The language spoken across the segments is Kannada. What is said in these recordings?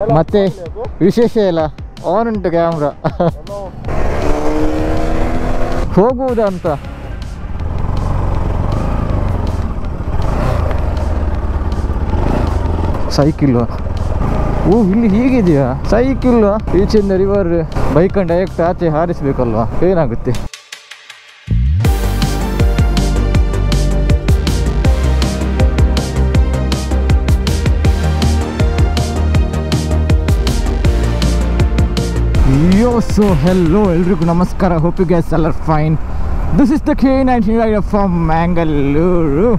ಮತ್ತೆ ವಿಶೇಷ ಇಲ್ಲ ಆನ್ ಉಂಟು ಕ್ಯಾಮ್ರಾ ಹೋಗುವುದ ಅಂತ ಸೈಕಿಲ್ ಓ, ಇಲ್ಲಿ ಹೀಗಿದೆಯಾ? ಸೈಕಿಲ್ ಈಚಿಂದ ರಿವರ್ ಬೈಕ್ ಡೈರೆಕ್ಟ್ ಆಚೆ ಹಾರಿಸ್ಬೇಕಲ್ವಾ? ಏನಾಗುತ್ತೆ? ಸೊ ಹೆಲ್ಲೋ ಎಲ್ರಿಗೂ ನಮಸ್ಕಾರ. ಹೋಪ್ ಯು ಗ್ಯಾಸ್ ಎಲ್ಲರ್ fine this is the K nine from Mangalore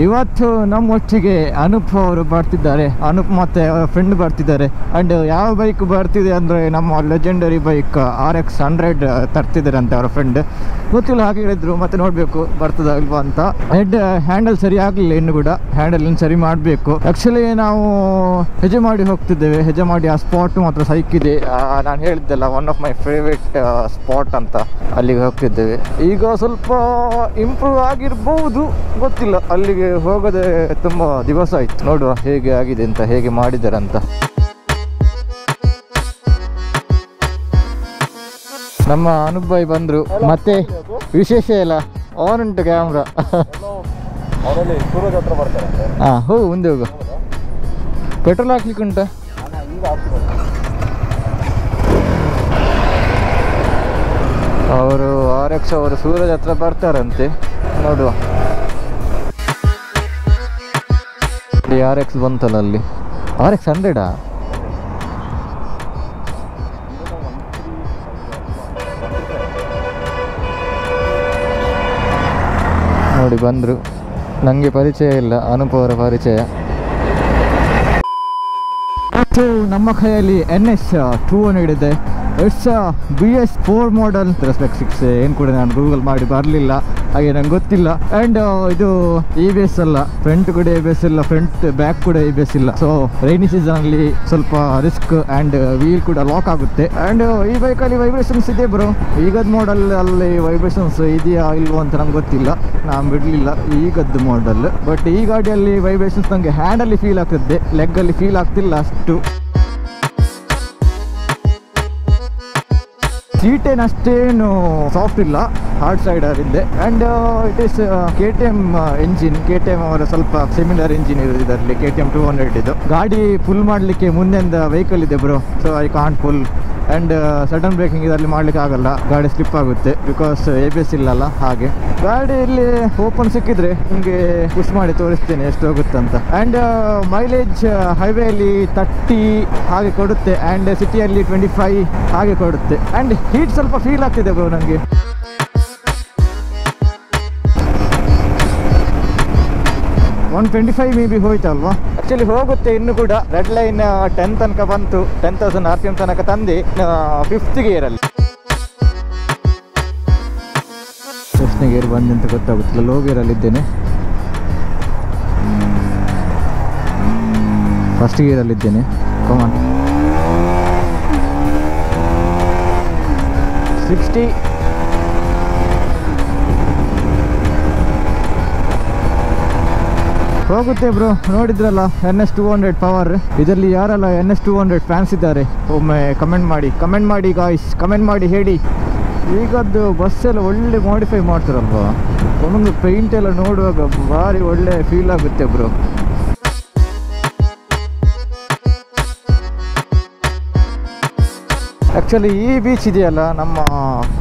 ಇವತ್ತು ನಮ್ಮೊಟ್ಟಿಗೆ ಅನೂಪ್ ಅವರು ಬರ್ತಿದ್ದಾರೆ. ಅನೂಪ್ ಮತ್ತೆ ಅವರ ಫ್ರೆಂಡ್ ಬರ್ತಿದ್ದಾರೆ. ಅಂಡ್ ಯಾವ ಬೈಕ್ ಬರ್ತಿದೆ ಅಂದರೆ ನಮ್ಮ legendary bike R X hundred ತರ್ತಿದ್ದಾರೆ ಅಂತ ಅವರ ಫ್ರೆಂಡ್ ಗೊತ್ತಿಲ್ಲ ಹಾಗೆ ಹೇಳಿದ್ರು, ಮತ್ತೆ ನೋಡಬೇಕು ಬರ್ತದ ಇಲ್ವಾ ಅಂತ. ಹೆಡ್ ಹ್ಯಾಂಡಲ್ ಸರಿ ಆಗಲಿಲ್ಲ ಇನ್ನು ಕೂಡ. ಹ್ಯಾಂಡಲ್ ಸರಿ ಮಾಡಬೇಕು. ಆ್ಯಕ್ಚುಲಿ ನಾವು ಹೆಜೆ ಮಾಡಿ ಹೋಗ್ತಿದ್ದೇವೆ. ಹೆಜೆ ಮಾಡಿ ಆ ಸ್ಪಾಟ್ ಮಾತ್ರ ಸೈಕಿದೆ ನಾನು ಹೇಳಿದ್ದೆಲ್ಲ one of my favourite spot ಅಂತ ಅಲ್ಲಿಗೆ ಹೋಗ್ತಿದ್ದೇವೆ. ಈಗ ಸ್ವಲ್ಪ ಇಂಪ್ರೂವ್ ಆಗಿರ್ಬೋದು. ಗೊತ್ತಿಲ್ಲ ಅಲ್ಲಿಗೆ ಹೋಗದೆ ತುಂಬ ದಿವಸ ಆಯ್ತು. ನೋಡುವ ಹೇಗೆ ಆಗಿದೆ ಅಂತ ಹೇಗೆ ಮಾಡಿದಾರಂತ. ಅಂತ ನಮ್ಮ ಅನುಭಾಯಿ ಬಂದ್ರು. ಮತ್ತೆ ವಿಶೇಷ ಇಲ್ಲ ಆನ್ ಉಂಟು ಕ್ಯಾಮ್ರಾ ಹಾ ಹೋಗು ಮುಂದೆ ಹೋಗು. ಪೆಟ್ರೋಲ್ ಹಾಕ್ಲಿಕ್ಕೆ ಉಂಟಾ? ಅವರು ಆರ್ ಎಕ್ಸ್ ಅವರು ಸೂರಜ್ ಹತ್ರ ಬರ್ತಾರಂತೆ. ನೋಡುವ. ಆರ್ ಎಕ್ಸ್ ಬಂತಲ್ಲ. ಅಲ್ಲಿ ಆರ್ ಎಕ್ಸ್ ಹಂಡ್ರೆಡಾ ನೋಡಿ ಬಂದರು. ನನಗೆ ಪರಿಚಯ ಇಲ್ಲ ಅನುಪವರ ಅವರ ಪರಿಚಯ. ನಮ್ಮ ಕೈಯಲ್ಲಿ ಎನ್ ಎಸ್ ಟೂ ಹಂಡ್ರೆಡ್ ಇದೆ. It's B S four model spec six ಏನು ಕೂಡ ನಾನು ಗೂಗಲ್ ಮಾಡಿ ಬರಲಿಲ್ಲ. ಹಾಗೆ ನಂಗೆ ಗೊತ್ತಿಲ್ಲ. ಆ್ಯಂಡ್ ಇದು ಇ ಬಿ ಎಸ್ ಅಲ್ಲ. ಫ್ರಂಟ್ ಕೂಡ ಇ ಬಿ ಎಸ್ ಇಲ್ಲ ಫ್ರಂಟ್ ಬ್ಯಾಕ್ ಕೂಡ ಇ ಬಿ ಎಸ್ ಇಲ್ಲ. ಸೊ ರೈನಿ ಸೀಸನಲ್ಲಿ ಸ್ವಲ್ಪ ರಿಸ್ಕ್ ಆ್ಯಂಡ್ ವೀಲ್ ಕೂಡ ಲಾಕ್ ಆಗುತ್ತೆ. ಆ್ಯಂಡ್ ಈ ಬೈಕಲ್ಲಿ ವೈಬ್ರೇಷನ್ಸ್ ಇದೆ ಬ್ರೋ ಈಗದ ಮಾಡಲ್ ಅಲ್ಲಿ ವೈಬ್ರೇಷನ್ಸ್ ಇದೆಯಾ ಇಲ್ವೋ ಅಂತ ನಂಗೆ ಗೊತ್ತಿಲ್ಲ. ನಾನು ಬಿಡಲಿಲ್ಲ, ಈಗದ್ದು ಮಾಡಲ್ ಬಟ್ ಈ ಗಾಡಿಯಲ್ಲಿ ವೈಬ್ರೇಷನ್ಸ್ ನನಗೆ ಹ್ಯಾಂಡಲ್ಲಿ ಫೀಲ್ ಆಗ್ತದೆ. ಲೆಗ್ಗಲ್ಲಿ ಫೀಲ್ ಆಗ್ತಿಲ್ಲ ಅಷ್ಟು. ಏನು ಅಷ್ಟೇನು ಸಾಫ್ಟ್ ಇಲ್ಲ ಹಾರ್ಡ್ ಸೈಡ್ ಇದೆ. And it is K T M engine K T M ಅವರ ಸ್ವಲ್ಪ ಸಿಮಿಲರ್ ಇಂಜಿನ್ ಇರೋದು ಇದರಲ್ಲಿ K T M two hundred ಇದು. ಗಾಡಿ ಫುಲ್ ಮಾಡಲಿಕ್ಕೆ ಮುಂದೆಂದ ವೆಹಿಕಲ್ ಇದೆ bro so I can't full and sudden braking ಇದರಲ್ಲಿ ಮಾಡಲಿಕ್ಕೆ ಆಗಲ್ಲ. ಗಾಡಿ ಸ್ಲಿಪ್ ಆಗುತ್ತೆ. ಬಿಕಾಸ್ ಎ ಬಿ ಎಸ್ ಇಲ್ಲಲ್ಲ, ಹಾಗೆ. ಗಾಡಿಯಲ್ಲಿ ಓಪನ್ ಸಿಕ್ಕಿದ್ರೆ ನಿಮಗೆ ಪುಷ್ ಮಾಡಿ ತೋರಿಸ್ತೇನೆ ಎಷ್ಟು ಹೋಗುತ್ತೆ ಅಂತ. ಆ್ಯಂಡ್ ಮೈಲೇಜ್ ಹೈವೇಲಿ ತರ್ಟಿ ಹಾಗೆ ಕೊಡುತ್ತೆ. ಆ್ಯಂಡ್ ಸಿಟಿಯಲ್ಲಿ ಟ್ವೆಂಟಿ ಫೈವ್ ಹಾಗೆ ಕೊಡುತ್ತೆ. ಆ್ಯಂಡ್ ಹೀಟ್ ಸ್ವಲ್ಪ ಫೀಲ್ ಆಗ್ತಿದೆ ಬ್ರೋ ನನಗೆ one twenty five may be ಹೋಯ್ತಲ್ವಾ? ಆಕ್ಚುಲಿ ಹೋಗುತ್ತೆ ಇನ್ನು ಕೂಡ. ರೆಡ್ ಲೈನ್ ಟೆನ್ ತನಕ ಬಂತು. Ten thousand R P M ತನಕ ತಂದು ಫಿಫ್ತ್ ಗೇರಲ್ಲಿ ಎಷ್ಟನೇ ಗೇರ್ ಬಂದು ಅಂತ ಗೊತ್ತಾಗುತ್ತಿಲ್ಲ. ಲೋ ಇದ್ದೇನೆ. ಫಸ್ಟ್ ಗೇರಲ್ಲಿದ್ದೇನೆ ಕಮಾನ್ ಸಿಕ್ಸ್ಟಿ ಹೋಗುತ್ತೆ ಬ್ರೋ. ನೋಡಿದ್ರಲ್ಲ N S two hundred power ಇದರಲ್ಲಿ ಯಾರೆಲ್ಲ N S two hundred fans ಇದ್ದಾರೆ, ಒಮ್ಮೆ ಕಮೆಂಟ್ ಮಾಡಿ. ಕಮೆಂಟ್ ಮಾಡಿ ಗಾಯ್ಸ್ ಕಮೆಂಟ್ ಮಾಡಿ, ಹೇಳಿ. ಈಗದ್ದು ಬಸ್ಸೆಲ್ಲ ಒಳ್ಳೆ ಮಾಡಿಫೈ ಮಾಡ್ತಾರಲ್ವಾ? ಒಂದೊಂದು ಪೇಂಟ್ ಎಲ್ಲ ನೋಡುವಾಗ ಭಾರಿ ಒಳ್ಳೆ ಫೀಲ್ ಆಗುತ್ತೆ ಬ್ರೋ. ಆಕ್ಚುಲಿ ಈ ಬೀಚ್ ಇದೆಯಲ್ಲ, ನಮ್ಮ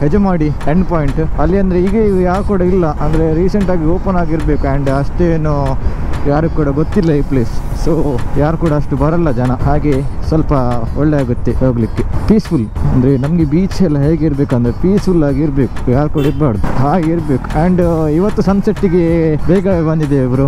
ಹೆಜಮಾಡಿ ಎಂಡ್ ಪಾಯಿಂಟ್ ಅಲ್ಲಿ ಅಂದರೆ ಈಗ ಯಾವ ಕೂಡ ಇಲ್ಲ. ಅಂದರೆ ರೀಸೆಂಟಾಗಿ ಓಪನ್ ಆಗಿರಬೇಕು. ಆ್ಯಂಡ್ ಅಷ್ಟೇನು ಯಾರು ಕೂಡ ಗೊತ್ತಿಲ್ಲ ಈ ಪ್ಲೇಸ್ ಸೊ ಯಾರು ಕೂಡ ಅಷ್ಟು ಬರಲ್ಲ ಜನ. ಹಾಗೆ ಸ್ವಲ್ಪ ಒಳ್ಳೆ ಆಗುತ್ತೆ ಹೋಗ್ಲಿಕ್ಕೆ. ಪೀಸ್ಫುಲ್ ಅಂದ್ರೆ ನಮಗೆ ಬೀಚ್ ಎಲ್ಲ ಹೇಗಿರ್ಬೇಕಂದ್ರೆ ಪೀಸ್ಫುಲ್ ಆಗಿ ಇರಬೇಕು. ಯಾರು ಕೂಡ ಇರಬಾರ್ದು. ಹಾಗೆ ಇರಬೇಕು. ಆ್ಯಂಡ್ ಇವತ್ತು ಸನ್ಸೆಟ್ಟಿಗೆ ಬೇಗ ಬಂದಿದೆ ಇಬ್ಬರು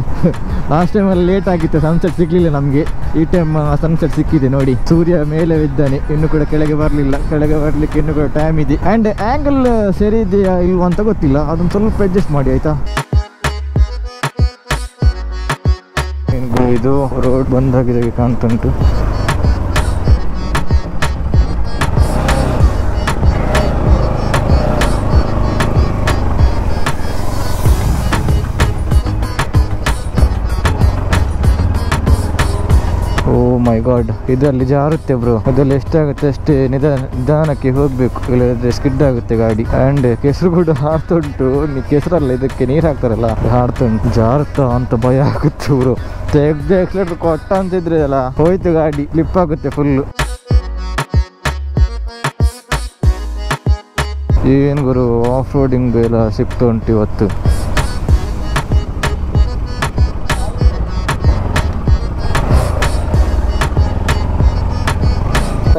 ಲಾಸ್ಟ್ ಟೈಮಲ್ಲಿ ಲೇಟ್ ಆಗಿತ್ತು. ಸನ್ಸೆಟ್ ಸಿಗ್ಲಿಲ್ಲ ನಮಗೆ. ಈ ಟೈಮ್ ಸನ್ಸೆಟ್ ಸಿಕ್ಕಿದೆ ನೋಡಿ. ಸೂರ್ಯ ಮೇಲೆ ಇದ್ದಾನೆ. ಇನ್ನು ಕೂಡ ಕೆಳಗೆ ಬರಲಿಲ್ಲ. ಕೆಳಗೆ ಬರಲಿಕ್ಕೆ ಇನ್ನು ಕೂಡ ಟೈಮ್ ಇದೆ. ಆ್ಯಂಡ್ ಆ್ಯಂಗಲ್ ಸರಿ ಇದೆಯಾ ಇಲ್ವಾ ಅಂತ ಗೊತ್ತಿಲ್ಲ. ಅದನ್ನ ಸ್ವಲ್ಪ ಅಡ್ಜಸ್ಟ್ ಮಾಡಿ, ಆಯ್ತಾ? ಇದು ರೋಡ್ ಬಂದ್ ಆಗಿದೆ ಕಾಣ್ತುಂಟು ಗಾಡ್, ಇದರಲ್ಲಿ ಜಾರುತ್ತೆ ಬ್ರೋ ಅದೆಲ್ಲ ಎಷ್ಟಾಗುತ್ತೆ ಅಷ್ಟೇ ನಿಧಾನ ನಿಧಾನಕ್ಕೆ ಹೋಗ್ಬೇಕು. ಇಲ್ಲದ್ರೆ ಸ್ಕಿಡ್ ಆಗುತ್ತೆ ಗಾಡಿ. ಅಂಡ್ ಕೆಸರು ಕೂಡ ಹಾರ್ತುಂಟು. ಕೆಸರಲ್ಲ, ಇದಕ್ಕೆ ನೀರು ಹಾಕ್ತಾರಲ್ಲ. ಹಾರ್ತುಂಟು. ಜಾರುತ್ತಾ ಅಂತ ಭಯ ಆಗುತ್ತೆ ಬ್ರೋ ತೆಗ್ದು ಎಕ್ಸ್ಲೇಟರ್ ಕೊಟ್ಟ ಅಂತಿದ್ರೆ ಅಲ್ಲ, ಹೋಯ್ತು ಗಾಡಿ. ಕ್ಲಿಪ್ ಆಗುತ್ತೆ ಫುಲ್ಲು ಏನು ಗುರು ಆಫ್ ರೋಡಿಂಗ್ ಎಲ್ಲ ಸಿಕ್ತು ಉಂಟು ಇವತ್ತು.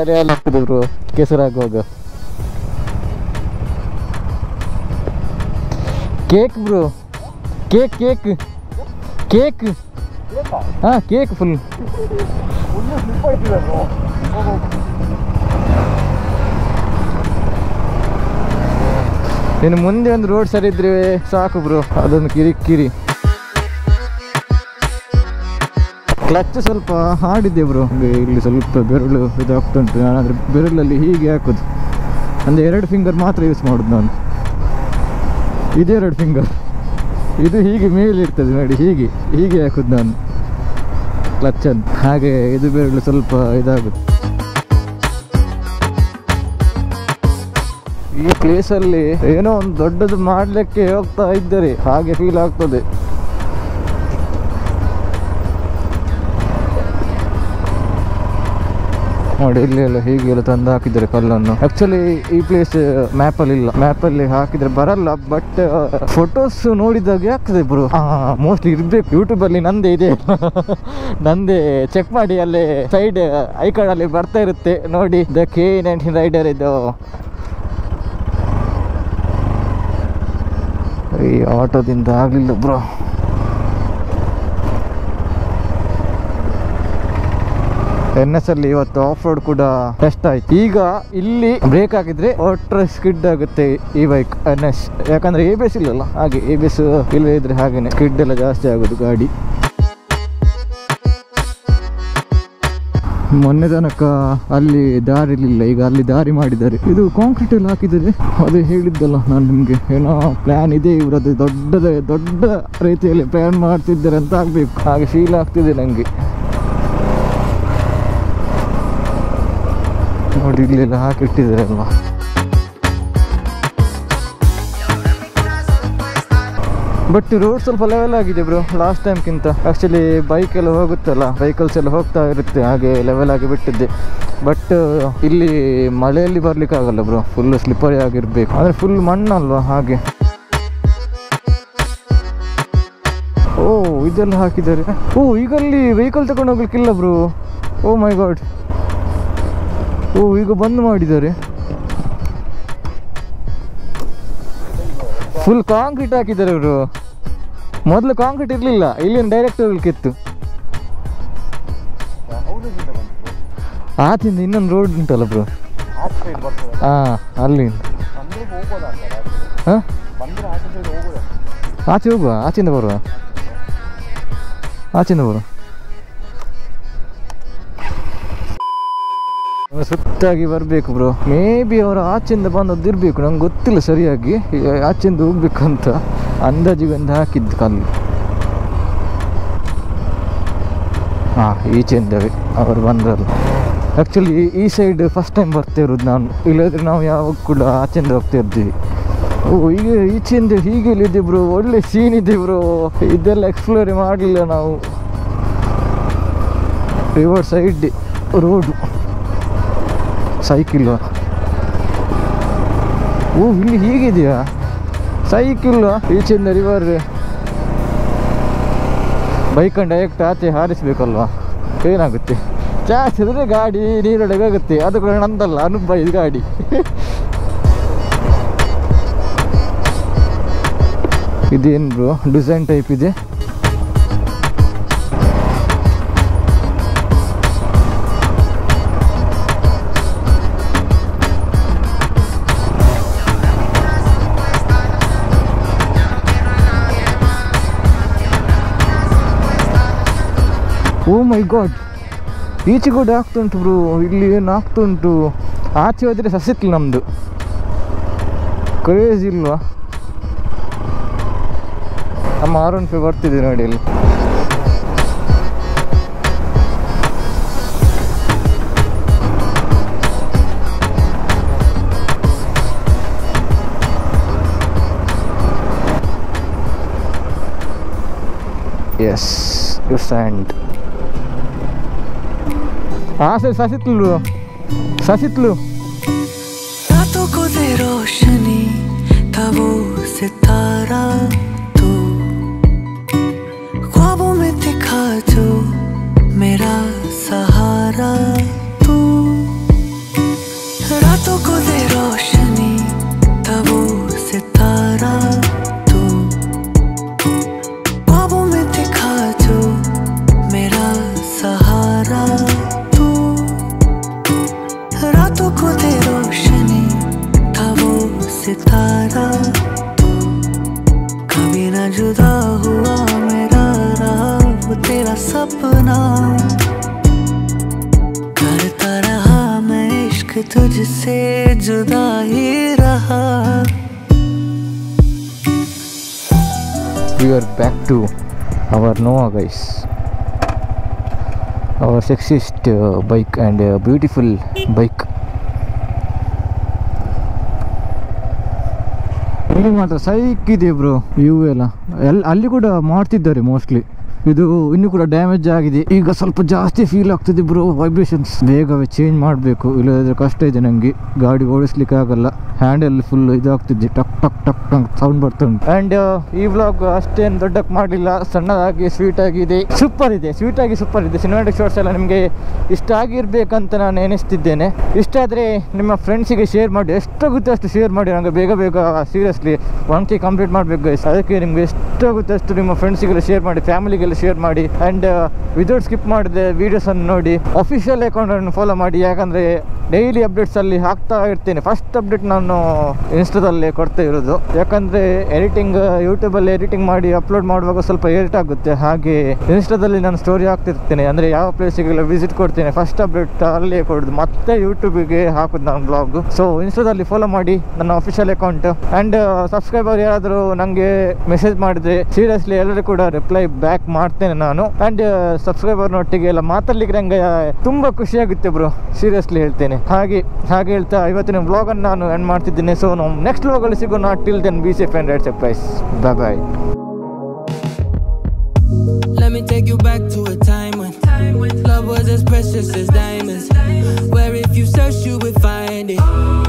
ಅಲ್ಲ bro ಕೆಸರಾಗುವಾಗ. Cake bro, cake cake cake. ಹಾ, ಕೇಕ್ ಫುಲ್ ಇನ್ನು ಮುಂದೆ ಒಂದು ರೋಡ್ ಸರಿ ಇದ್ರೆ ಸಾಕು ಬ್ರೋ, ಅದೊಂದು ಕಿರಿಕಿರಿ. ಕ್ಲಚ್ ಸ್ವಲ್ಪ ಹಾಡಿದೆ ಬ್ರೋ. ಇಲ್ಲಿ ಸ್ವಲ್ಪ ಬೆರಳು ಇದಾಗ್ತಾ ಉಂಟು ನಾನಂದ್ರೆ ಬೆರಳಲ್ಲಿ ಹೀಗೆ ಹಾಕೋದು. ಅಂದರೆ ಎರಡು ಫಿಂಗರ್ ಮಾತ್ರ ಯೂಸ್ ಮಾಡೋದು ನಾನು. ಇದೆರಡು ಫಿಂಗರ್ ಇದು ಹೀಗೆ ಮೇಲೆ ಇರ್ತದೆ ನೋಡಿ, ಹೀಗೆ ಹೀಗೆ ಹಾಕೋದು ನಾನು. ಕ್ಲಚ್ಚನ್ನು ಹಾಗೆ ಇದು ಬೆರಳು ಸ್ವಲ್ಪ ಇದಾಗುತ್ತೆ ಈ ಪ್ಲೇಸಲ್ಲಿ ಏನೋ ಒಂದು ದೊಡ್ಡದು ಮಾಡಲಿಕ್ಕೆ ಹೋಗ್ತಾ ಇದ್ದಾರೆ. ಹಾಗೆ ಫೀಲ್ ಆಗ್ತದೆ. ನೋಡಿ, ಇಲ್ಲಿ ಎಲ್ಲ ಹೀಗೆ ಎಲ್ಲ ತಂದು ಹಾಕಿದ್ದಾರೆ ಕಲ್ಲನ್ನು. ಆಕ್ಚುಲಿ ಈ ಪ್ಲೇಸ್ ಮ್ಯಾಪ್ ಅಲ್ಲಿ ಇಲ್ಲ. ಮ್ಯಾಪ್ ಅಲ್ಲಿ ಹಾಕಿದ್ರೆ ಬರಲ್ಲ ಬಟ್ ಫೋಟೋಸ್ ನೋಡಿದಾಗ ಆಗ್ತದೆ ಇಬ್ರು ಮೋಸ್ಟ್ಲಿ ಇರ್ಬೇಕು. ಯೂಟ್ಯೂಬಲ್ಲಿ ನಂದೇ ಇದೆ. ನಂದೆ ಚೆಕ್ ಮಾಡಿ, ಅಲ್ಲಿ ಸೈಡ್ ಐಕಾರ್ಡಲ್ಲಿ ಬರ್ತಾ ಇರುತ್ತೆ. ನೋಡಿ ದ ಕೆ ನೈನ್ಟೀನ್ ರೈಡರ್ ಇದು. ಈ ಆಟೋದಿಂದ ಆಗಲಿಲ್ಲ ಬ್ರೋ ಎನ್ ಎಸ್ ಅಲ್ಲಿ ಇವತ್ತು ಆಫ್ ರೋಡ್ ಕೂಡ ಟೆಸ್ಟ್ ಆಯ್ತು. ಈಗ ಇಲ್ಲಿ ಬ್ರೇಕ್ ಹಾಕಿದ್ರೆ ಒಟ್ಟರೆ ಸ್ಕಿಡ್ ಆಗುತ್ತೆ ಈ ಬೈಕ್ ಎನ್ ಎಸ್ ಯಾಕಂದ್ರೆ ಎ ಬಿ ಎಸ್ ಇಲ್ಲಲ್ಲ, ಹಾಗೆ ಎ ಬಿ ಎಸ್ ಇಲ್ಲದೆ ಇದ್ರೆ ಹಾಗೇನೆ ಸ್ಕಿಡ್ ಎಲ್ಲ ಜಾಸ್ತಿ ಆಗೋದು ಗಾಡಿ. ಮೊನ್ನೆ ತನಕ ಅಲ್ಲಿ ದಾರಿ ಇರಲಿಲ್ಲ, ಈಗ ಅಲ್ಲಿ ದಾರಿ ಮಾಡಿದ್ದಾರೆ. ಇದು ಕಾಂಕ್ರೀಟ್ ಎಲ್ಲ ಹಾಕಿದ್ದಾರೆ. ಅದೇ ಹೇಳಿದ್ದಲ್ಲ ನಾನು ನಿಮಗೆ. ಏನೋ ಪ್ಲಾನ್ ಇದೆ ಇವರದ್ದು ದೊಡ್ಡದ, ದೊಡ್ಡ ರೀತಿಯಲ್ಲಿ ಪ್ಲಾನ್ ಮಾಡ್ತಿದ್ದಾರೆ ಅಂತ ಆಗ್ಬೇಕು. ಹಾಗೆ ಫೀಲ್ ಆಗ್ತಿದೆ ನನಗೆ ನೋಡಿ ಹಾಕಿ ಹಾಕಿಟ್ಟಿದ್ದಾರೆ ಅಲ್ವಾ ಬಟ್ ರೋಡ್ ಸ್ವಲ್ಪ ಲೆವೆಲ್ ಆಗಿದೆ ಬ್ರೋ ಲಾಸ್ಟ್ ಟೈಮ್ಗಿಂತ ಆ್ಯಕ್ಚುಲಿ ಬೈಕ್ ಎಲ್ಲ ಹೋಗುತ್ತಲ್ಲ ವೆಹಿಕಲ್ಸ್ ಎಲ್ಲ ಹೋಗ್ತಾ ಇರುತ್ತೆ, ಹಾಗೆ ಲೆವೆಲ್ ಆಗಿ ಬಿಟ್ಟಿದ್ದೆ. ಬಟ್ ಇಲ್ಲಿ ಮಳೆಯಲ್ಲಿ ಬರ್ಲಿಕ್ಕೆ ಆಗಲ್ಲ ಬ್ರೋ ಫುಲ್ ಸ್ಲಿಪ್ಪರಿ ಆಗಿರಬೇಕು. ಅಂದರೆ ಫುಲ್ ಮಣ್ಣಲ್ವಾ ಹಾಗೆ. ಓ, ಇದೆಲ್ಲ ಹಾಕಿದ್ದಾರೆ. ಓ, ಈಗಲ್ಲಿ ವೆಹಿಕಲ್ ತಗೊಂಡು ಹೋಗ್ಲಿಕ್ಕಿಲ್ಲ ಬ್ರೋ ಓ ಮೈ ಗಾಡ್ ಓ, ಈಗ ಬಂದ್ ಮಾಡಿದ್ದಾರೆ. ಫುಲ್ ಕಾಂಕ್ರೀಟ್ ಹಾಕಿದ್ದಾರೆ ಇವರು. ಮೊದಲು ಕಾಂಕ್ರೀಟ್ ಇರಲಿಲ್ಲ ಇಲ್ಲಿಂದ ಡೈರೆಕ್ಟ್ ಕಿತ್ತು. ಆತಿಂದ ಇನ್ನೊಂದು ರೋಡ್ ಉಂಟಲ್ಲ ಬ್ರೋ ಹಾ ಅಲ್ಲಿ. ಹಾಂ? ಆಚೆ ಹೋಗುವ, ಆಚೆಯಿಂದ ಬರುವ? ಆಚೆಯಿಂದ ಬರುವ? ಸುತ್ತಾಗಿ ಬರಬೇಕು ಬ್ರೋ ಮೇ ಬಿ ಅವರು ಆಚೆಯಿಂದ ಬಂದದ್ದು ಇರಬೇಕು. ನಂಗೆ ಗೊತ್ತಿಲ್ಲ ಸರಿಯಾಗಿ. ಆಚೆಯಿಂದ ಹೋಗ್ಬೇಕಂತ ಅಂದಾಜಿಗೆ ಒಂದು ಹಾಕಿದ್ದು ಕಲ್ಲು ಹಾಂ, ಈಚೆಯಿಂದವೇ. ಅವರು ಬಂದ್ರಲ್ಲ. ಆ್ಯಕ್ಚುಲಿ ಈ ಸೈಡ್ ಫಸ್ಟ್ ಟೈಮ್ ಬರ್ತಾ ಇರೋದು ನಾನು. ಇಲ್ಲದ್ರೆ ನಾವು ಯಾವಾಗ ಕೂಡ ಆಚೆಯಿಂದ ಹೋಗ್ತಾ ಇರ್ತೀವಿ. ಓ, ಈಗ ಈಚೆಯಿಂದ ಹೀಗೆ ಇಲ್ಲಿದ್ದೆ ಬ್ರೋ ಒಳ್ಳೆ ಸೀನ್ ಇದೆ ಬ್ರೋ ಇದೆಲ್ಲ ಎಕ್ಸ್ಪ್ಲೋರ್ ಮಾಡಲಿಲ್ಲ ನಾವು. River side road cycle. ಓ, ಇಲ್ಲಿ ಹೀಗಿದೆಯಾ? ಸೈಕಲ್ ಈಚಿಂದ ರಿವರ್ ಬೈಕನ್ನು ಡೈರೆಕ್ಟ್ ಆಚೆ ಹಾರಿಸ್ಬೇಕಲ್ವಾ? ಏನಾಗುತ್ತೆ? ಚಾಚಿದ್ರೆ ಗಾಡಿ, ನೀರೊಳಗೆ ಆಗುತ್ತೆ ಅದು ಕೂಡ ನಂದಲ್ಲ, ಅನುಭವ ಇದು ಗಾಡಿ. ಇದೇನು ಡಿಸೈನ್ ಟೈಪ್ ಇದೆ? ಓ ಮೈ ಗಾಡ್ ಆಗ್ತಾ ಆಗ್ತುಂಟು ಬ್ರೂ ಇಲ್ಲಿ ಏನು ಆಗ್ತುಂಟು ಆಚೆ ಹೋದರೆ ಸಸಿತ್ಲು ನಮ್ಮದು ಕ್ರೇಜ್ ಇಲ್ವಾ? ನಮ್ಮ ಆರ್ ಒನ್ ಪೇ ಬರ್ತಿದೆ ನೋಡಿ ಇಲ್ಲಿ. ಎಸ್ ಯು ಸ್ಯಾಂಡ್ हाँ सर सासित लो सासित लो रातों को दे रोशनी था वो सितारा सितारा कभी ना जुदा हुआ मेरा रहा वो तेरा सपना करता रहा मैं इश्क तुझसे जुदा ही रहा we are back to our Noah guys our sexiest uh, bike and uh, beautiful bike ಇಲ್ಲಿ ಮಾತ್ರ ಸೈಕ್ ಇದೆ ಬ್ರೋ ವ್ಯೂ ಎಲ್ಲ. ಎಲ್ ಅಲ್ಲಿ ಕೂಡ ಮಾಡ್ತಿದ್ದಾರೆ ಮೋಸ್ಟ್ಲಿ ಇದು ಇನ್ನೂ ಕೂಡ ಡ್ಯಾಮೇಜ್ ಆಗಿದೆ. ಈಗ ಸ್ವಲ್ಪ ಜಾಸ್ತಿ ಫೀಲ್ ಆಗ್ತಿದೆ ಬ್ರೋ ವೈಬ್ರೇಷನ್ಸ್ ಬೇಗವೇ ಚೇಂಜ್ ಮಾಡಬೇಕು. ಇಲ್ಲದ್ರೆ ಕಷ್ಟ ಇದೆ ನನಗೆ ಗಾಡಿ ಓಡಿಸ್ಲಿಕ್ಕೆ ಆಗಲ್ಲ ಹ್ಯಾಂಡಲ್ ಫುಲ್ ಇದಾಗ್ತಿದೆ. ಟಕ್ ಟಕ್ ಟಕ್ ಟಕ್ ಸೌಂಡ್ ಬರ್ತಾ ಉಂಟು. ಆ್ಯಂಡ್ ಈ ವ್ಲಾಗ್ ಅಷ್ಟೇನು ದೊಡ್ಡಕ್ಕೆ ಮಾಡಲಿಲ್ಲ. ಸಣ್ಣದಾಗಿ ಸ್ವೀಟ್ ಆಗಿದೆ. ಸೂಪರ್ ಇದೆ. ಸ್ವೀಟ್ ಆಗಿ ಸೂಪರ್ ಇದೆ. ಸಿನಿಮಾಟಿಕ್ ಶಾರ್ಟ್ಸ್ ಎಲ್ಲ ನಿಮಗೆ ಇಷ್ಟ ಆಗಿರ್ಬೇಕಂತ ನಾನು ಎನಿಸ್ತಿದ್ದೇನೆ ಇಷ್ಟ ಆದರೆ ನಿಮ್ಮ ಫ್ರೆಂಡ್ಸಿಗೆ ಶೇರ್ ಮಾಡಿ. ಎಷ್ಟಾಗುತ್ತೆ ಅಷ್ಟು ಶೇರ್ ಮಾಡಿ. ನನಗೆ ಬೇಗ ಬೇಗ ಸೀರಿಯಸ್ಲಿ ಒನ್ ಕಂಪ್ಲೀಟ್ ಮಾಡಬೇಕು ಅದಕ್ಕೆ ನಿಮಗೆ ಎಷ್ಟಾಗುತ್ತೆ ಅಷ್ಟು ನಿಮ್ಮ ಫ್ರೆಂಡ್ಸಿಗೆಲ್ಲ ಶೇರ್ ಮಾಡಿ. ಫ್ಯಾಮಿಲಿಗೆಲ್ಲ ಶೇರ್ ಮಾಡಿ ಆ್ಯಂಡ್ ವಿದೌಟ್ ಸ್ಕಿಪ್ ಮಾಡಿದೆ ವೀಡಿಯೋಸನ್ನು ನೋಡಿ ಅಫಿಷಿಯಲ್ ಅಕೌಂಟನ್ನು ಫಾಲೋ ಮಾಡಿ ಯಾಕಂದರೆ ಡೈಲಿ ಅಪ್ಡೇಟ್ಸಲ್ಲಿ ಹಾಕ್ತಾ ಇರ್ತೇನೆ. ಫಸ್ಟ್ ಅಪ್ಡೇಟ್ ನಾನು ಇನ್ಸ್ಟಾದಲ್ಲಿ ಕೊಡ್ತಾ ಇರೋದು. ಯಾಕಂದರೆ ಎಡಿಟಿಂಗ್ ಯೂಟ್ಯೂಬಲ್ಲಿ ಎಡಿಟಿಂಗ್ ಮಾಡಿ ಅಪ್ಲೋಡ್ ಮಾಡುವಾಗ ಸ್ವಲ್ಪ ಏರಿಟ್ ಆಗುತ್ತೆ. ಹಾಗೆ ಇನ್ಸ್ಟಾದಲ್ಲಿ ನಾನು ಸ್ಟೋರಿ ಹಾಕ್ತಿರ್ತೇನೆ. ಅಂದರೆ ಯಾವ ಪ್ಲೇಸಿಗೆಲ್ಲ ವಿಸಿಟ್ ಕೊಡ್ತೇನೆ. ಫಸ್ಟ್ ಅಪ್ಡೇಟ್ ಅಲ್ಲೇ ಕೊಡೋದು. ಮತ್ತೆ ಯೂಟ್ಯೂಬಿಗೆ ಹಾಕೋದು ನಾನು ಬ್ಲಾಗ್ ಸೊ ಇನ್ಸ್ಟಾದಲ್ಲಿ ಫಾಲೋ ಮಾಡಿ ನನ್ನ ಅಫಿಷಿಯಲ್ ಅಕೌಂಟ್ ಆ್ಯಂಡ್ ಸಬ್ಸ್ಕ್ರೈಬರ್ ಯಾರಾದರೂ ನನಗೆ ಮೆಸೇಜ್ ಮಾಡಿದ್ರೆ ಸೀರಿಯಸ್ಲಿ ಎಲ್ಲರೂ ಕೂಡ ರಿಪ್ಲೈ ಬ್ಯಾಕ್ ಮಾಡ್ತೇನೆ ನಾನು. ಆ್ಯಂಡ್ ಸಬ್ಸ್ಕ್ರೈಬರ್ನೊಟ್ಟಿಗೆ ಎಲ್ಲ ಮಾತಾಡ್ಲಿಕ್ಕೆ ನಂಗೆ ತುಂಬ ಖುಷಿಯಾಗುತ್ತೆ ಬ್ರೋ ಸೀರಿಯಸ್ಲಿ ಹೇಳ್ತೇನೆ. ಹಾಗೆ ಹಾಗೆ ಹೇಳ್ತಾ ಇವತ್ತಿನ ವ್ಲಾಗನ್ನು ನಾನು ಎಂಡ್ ಮಾಡ್ತಿದ್ದೇನೆ ಸೊ ನಾವು ನೆಕ್ಸ್ಟ್ ವ್ಲಾಗಲ್ಲಿ ಸಿಗೋಣ till then be safe and ride surprise bye bye Let me take you back to a time when love was as precious as diamonds. Where if you search, you would find it.